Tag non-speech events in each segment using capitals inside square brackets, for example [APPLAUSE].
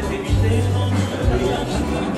des députés.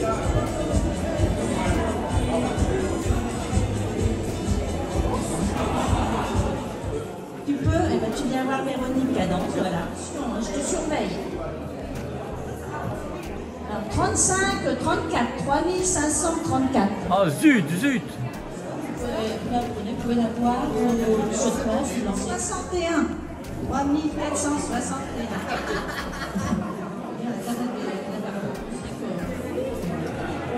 Tu peux, eh ben, tu viens voir Véronique Cadence, voilà. Je te surveille. Alors, 35, 34, 3534. Oh zut, zut Vous pouvez, vous pouvez la voir euh, sur place, dans 61. 3461.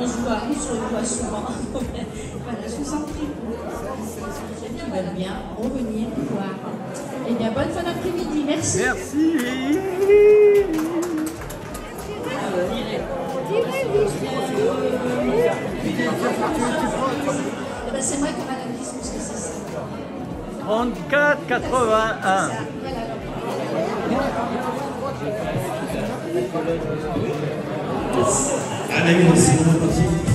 Se voit souvent. [LAUGHS] voilà, je vous en prie. Qui veulent bien revenir voir. Eh bien, bonne fin d'après-midi. Merci. Merci Eh ben, c'est moi qui aura la liste, parce que c'est ça. 34, 81 Allez, Amém, você não passou.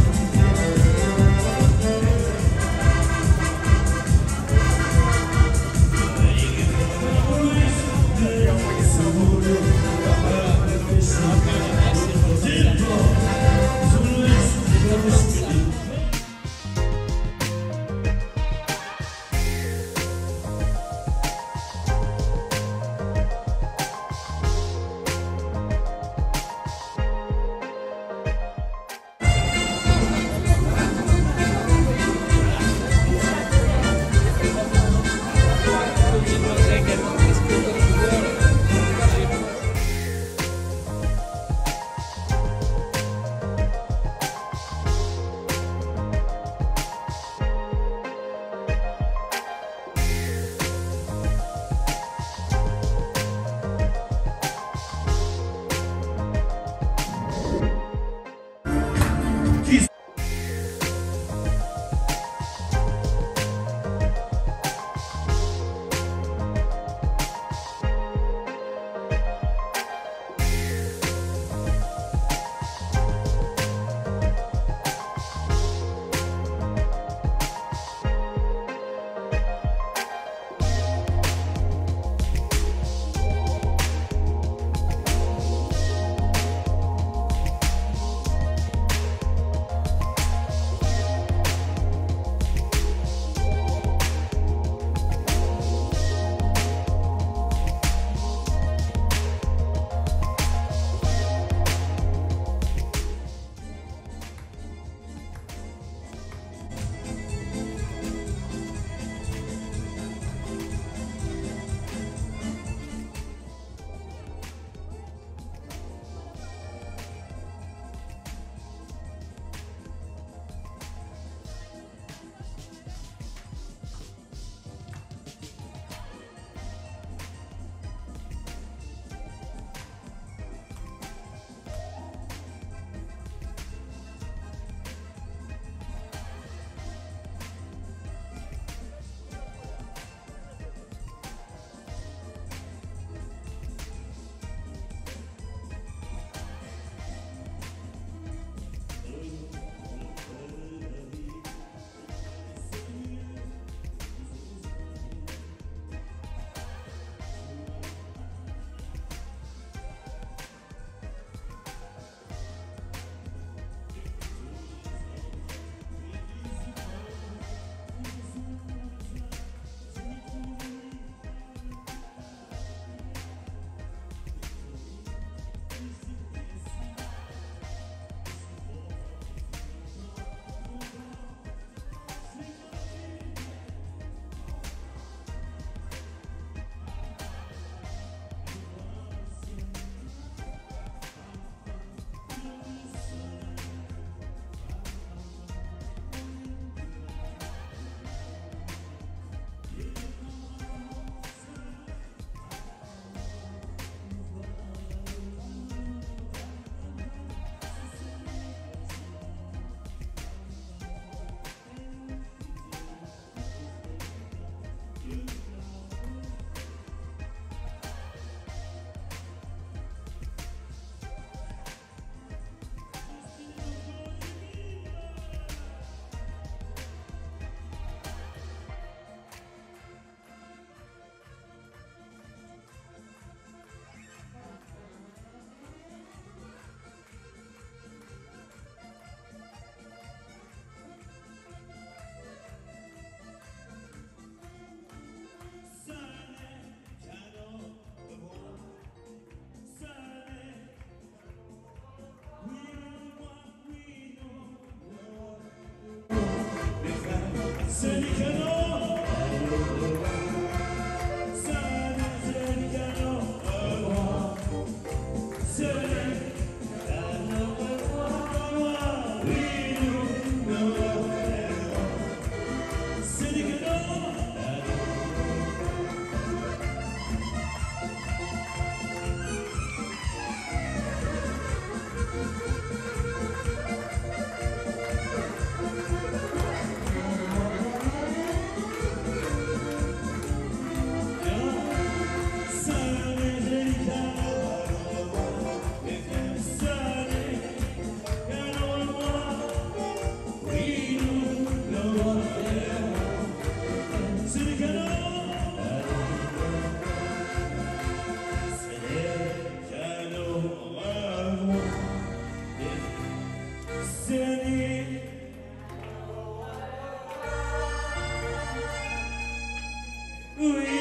We